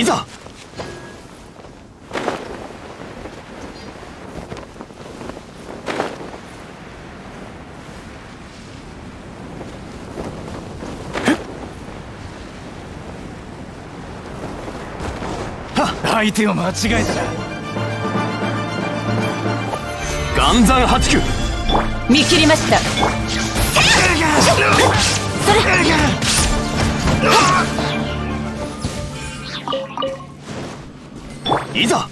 いざ相手を間違えたら。岩山八九。見切りました。それいざ